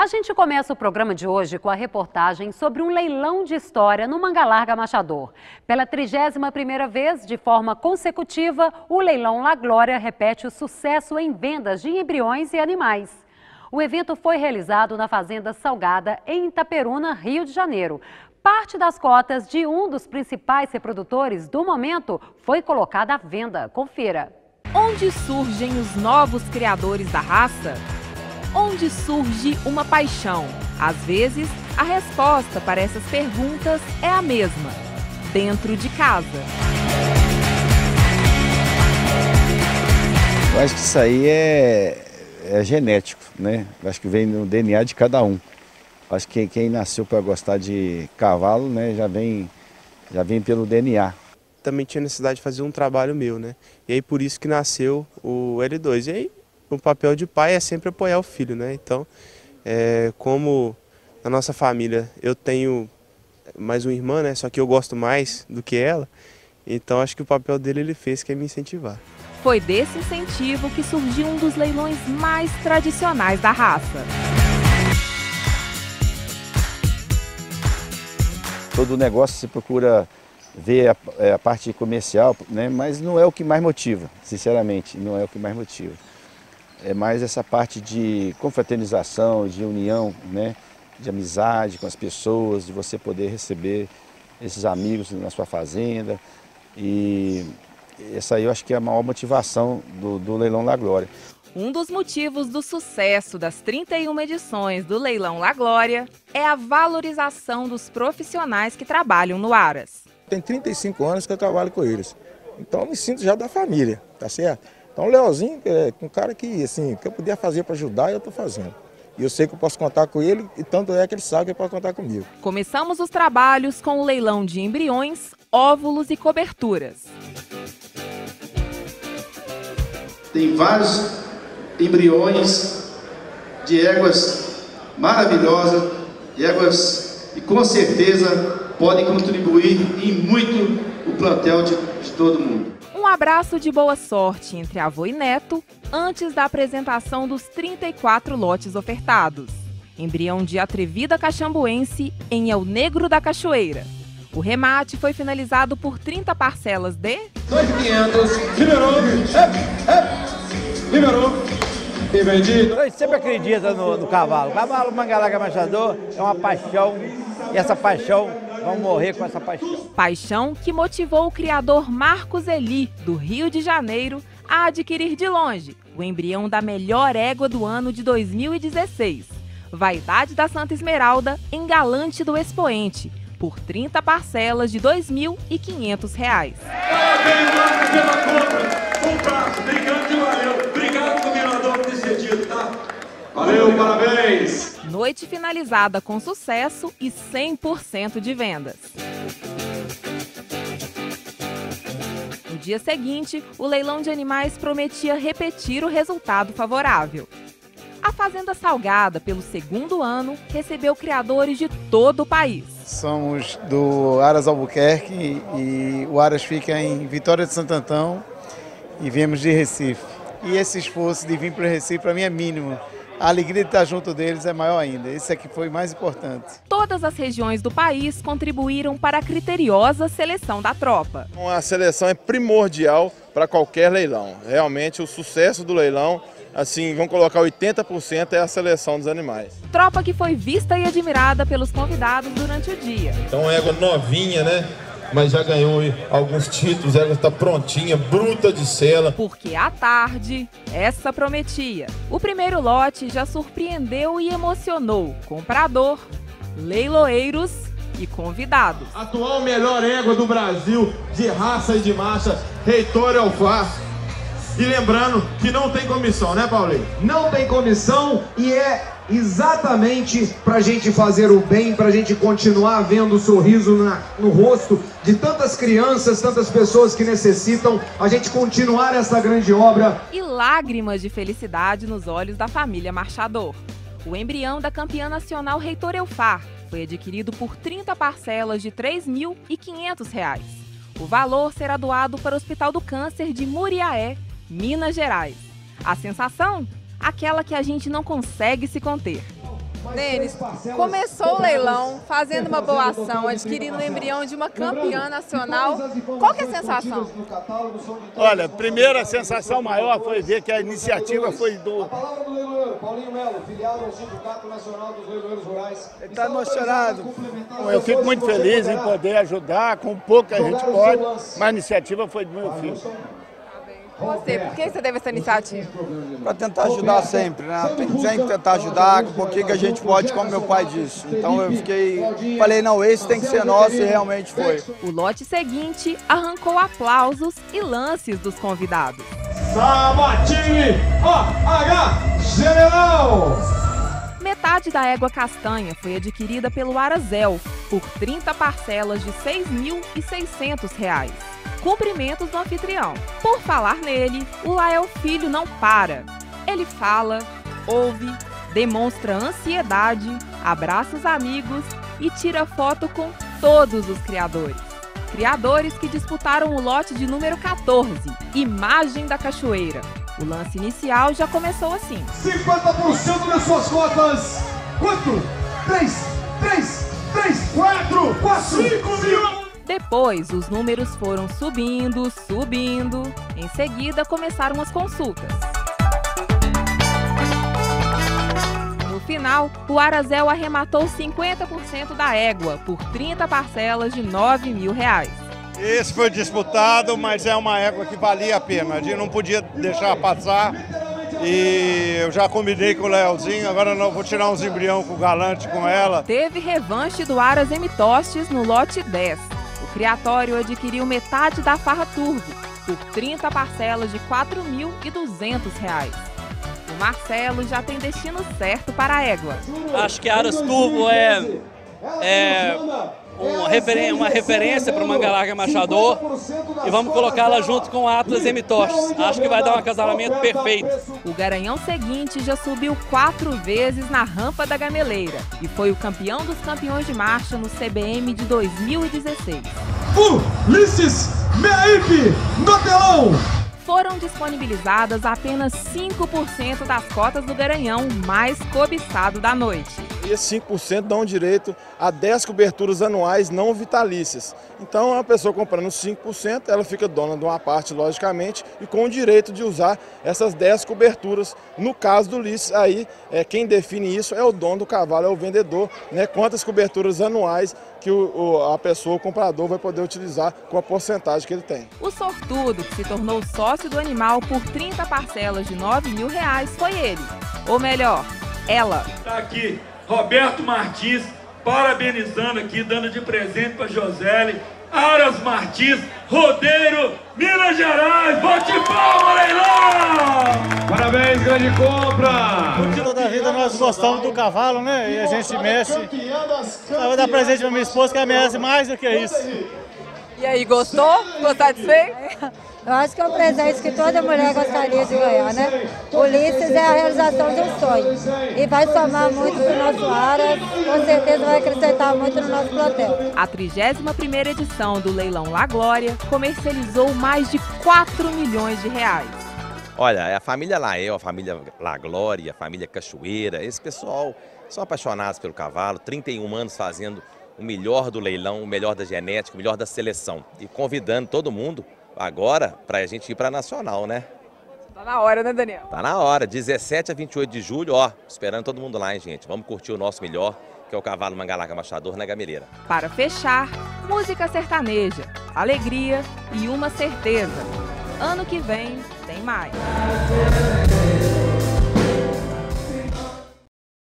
A gente começa o programa de hoje com a reportagem sobre um leilão de história no Mangalarga Machador. Pela 31ª vez, de forma consecutiva, o leilão La Glória repete o sucesso em vendas de embriões e animais. O evento foi realizado na Fazenda Salgada, em Itaperuna, Rio de Janeiro. Parte das cotas de um dos principais reprodutores do momento foi colocada à venda. Confira. Onde surgem os novos criadores da raça? Onde surge uma paixão? Às vezes, a resposta para essas perguntas é a mesma: dentro de casa. Eu acho que isso aí é, é genético, né? Eu acho que vem no DNA de cada um. Eu acho que quem nasceu para gostar de cavalo, né, já vem, já vem pelo DNA. Também tinha necessidade de fazer um trabalho meu, né? E aí por isso que nasceu o L2. E aí o papel de pai é sempre apoiar o filho, né? Então, é, como na nossa família eu tenho mais uma irmã, né? Só que eu gosto mais do que ela, então acho que o papel dele ele fez que é me incentivar. Foi desse incentivo que surgiu um dos leilões mais tradicionais da raça. Todo negócio se procura ver a, é, a parte comercial, né? mas não é o que mais motiva, sinceramente, não é o que mais motiva é mais essa parte de confraternização, de união, né? de amizade com as pessoas, de você poder receber esses amigos na sua fazenda. E essa aí eu acho que é a maior motivação do, do Leilão La Glória. Um dos motivos do sucesso das 31 edições do Leilão La Glória é a valorização dos profissionais que trabalham no Aras. Tem 35 anos que eu trabalho com eles, então eu me sinto já da família, tá certo? Então o Leozinho é um cara que, assim, que eu podia fazer para ajudar, eu estou fazendo. E eu sei que eu posso contar com ele, e tanto é que ele sabe que ele pode contar comigo. Começamos os trabalhos com o leilão de embriões, óvulos e coberturas. Tem vários embriões de éguas maravilhosas, éguas e com certeza podem contribuir em muito o plantel de, de todo mundo abraço de boa sorte entre avô e neto antes da apresentação dos 34 lotes ofertados. Embrião de atrevida caxambuense em El Negro da Cachoeira. O remate foi finalizado por 30 parcelas de... 2.500, liberou, liberou, e vendido. Eu sempre acredito no, no cavalo. O cavalo Mangalaga Machador é uma paixão, e essa paixão vão morrer com essa paixão. Paixão que motivou o criador Marcos Eli, do Rio de Janeiro, a adquirir de longe o embrião da melhor égua do ano de 2016. Vaidade da Santa Esmeralda em Galante do Expoente, por 30 parcelas de R$ 2.500. Parabéns, Marcos, pela compra. Um prazo, obrigado de valeu. Obrigado, governador, por ter cedido, tá? Valeu, parabéns. Noite finalizada com sucesso e 100% de vendas. No dia seguinte, o leilão de animais prometia repetir o resultado favorável. A Fazenda Salgada, pelo segundo ano, recebeu criadores de todo o país. Somos do Aras Albuquerque e o Aras fica em Vitória de Santo Antão e viemos de Recife. E esse esforço de vir para o Recife para mim é mínimo a alegria de estar junto deles é maior ainda. Isso é que foi mais importante. Todas as regiões do país contribuíram para a criteriosa seleção da tropa. A seleção é primordial para qualquer leilão. Realmente o sucesso do leilão assim, vamos colocar 80% é a seleção dos animais. Tropa que foi vista e admirada pelos convidados durante o dia. Então, égua novinha, né? Mas já ganhou alguns títulos, ela está prontinha, bruta de cela. Porque à tarde, essa prometia. O primeiro lote já surpreendeu e emocionou comprador, leiloeiros e convidados. Atual melhor égua do Brasil, de raça e de massa, Reitor Alfar. E lembrando que não tem comissão, né, Paulinho? Não tem comissão e é exatamente para a gente fazer o bem, para a gente continuar vendo o sorriso na, no rosto de tantas crianças, tantas pessoas que necessitam, a gente continuar essa grande obra. E lágrimas de felicidade nos olhos da família Marchador. O embrião da campeã nacional Reitor Eufar foi adquirido por 30 parcelas de R$ 3.500. O valor será doado para o Hospital do Câncer de Muriaé, Minas Gerais. A sensação aquela que a gente não consegue se conter. Denis, começou o leilão fazendo uma boa ação, adquirindo o embrião de uma campeã nacional. Qual que é a sensação? Olha, primeira sensação maior foi ver que a iniciativa foi do. Ele está emocionado. Eu fico muito feliz em poder ajudar com pouco que a gente pode, mas a iniciativa foi do meu filho. Você, por que você teve essa iniciativa? Para tentar ajudar sempre, né? Tem que tentar ajudar pouquinho que a gente pode, como meu pai disse. Então eu fiquei, falei, não, esse tem que ser nosso e realmente foi. O lote seguinte arrancou aplausos e lances dos convidados. Sabatini, OH General! Metade da égua castanha foi adquirida pelo Arazel por 30 parcelas de R$ 6.600. Cumprimentos do anfitrião. Por falar nele, o Lael Filho não para. Ele fala, ouve, demonstra ansiedade, abraça os amigos e tira foto com todos os criadores. Criadores que disputaram o lote de número 14, Imagem da Cachoeira. O lance inicial já começou assim. 50% das suas cotas. Quanto? 3, 3, 3, 4, 4, 5 mil. Depois, os números foram subindo, subindo. Em seguida, começaram as consultas. No final, o Arazel arrematou 50% da égua por 30 parcelas de 9 mil reais. Esse foi disputado, mas é uma égua que valia a pena. A gente não podia deixar passar. E eu já combinei com o Leozinho, agora não vou tirar uns embrião com o Galante com ela. Teve revanche do Aras Emitostes no lote 10. Criatório adquiriu metade da farra turbo, por 30 parcelas de R$ 4.200. O Marcelo já tem destino certo para a égua. Acho que a Aras Turbo é, é uma, referen uma referência para o Manga Larga Machador e vamos colocá-la junto com a Atlas Emitoches. Acho que vai dar um acasalamento perfeito. O Garanhão seguinte já subiu quatro vezes na rampa da Gameleira e foi o campeão dos campeões de marcha no CBM de 2016. Ulisses Meip no telão! Foram disponibilizadas apenas 5% das cotas do Garanhão mais cobiçado da noite. E esses 5% dão direito a 10 coberturas anuais não vitalícias. Então, a pessoa comprando 5%, ela fica dona de uma parte, logicamente, e com o direito de usar essas 10 coberturas. No caso do Ulisses, aí, é, quem define isso é o dono do cavalo, é o vendedor, né? Quantas coberturas anuais que o, o, a pessoa, o comprador, vai poder utilizar com a porcentagem que ele tem. O sortudo que se tornou sócio do animal por 30 parcelas de 9 mil reais foi ele. Ou melhor, ela. Está aqui Roberto Martins, parabenizando aqui, dando de presente para Josélia. Aras Martins, Rodeiro, Minas Gerais, bote palma, leilão! Parabéns, grande compra! Toda a vida nós gostamos do cavalo, né? E a gente mexe. Só vou dar presente pra minha esposa que ela merece mais do que isso. E aí, gostou? Ficou satisfeito? Eu acho que é um presente que toda mulher gostaria de ganhar, né? Ulisses é a realização de um sonho. E vai somar muito para o nosso Aras, com certeza vai acrescentar muito no nosso plantel. A 31ª edição do Leilão La Glória comercializou mais de 4 milhões de reais. Olha, a família Lael, a família La Glória, a família Cachoeira, esse pessoal são apaixonados pelo cavalo, 31 anos fazendo o melhor do leilão, o melhor da genética, o melhor da seleção. E convidando todo mundo agora para a gente ir para a Nacional, né? Tá na hora, né, Daniel? Tá na hora, 17 a 28 de julho, ó, esperando todo mundo lá, hein, gente. Vamos curtir o nosso melhor, que é o cavalo Mangalaca Machador na Gameleira. Para fechar, música sertaneja, alegria e uma certeza. Ano que vem tem mais.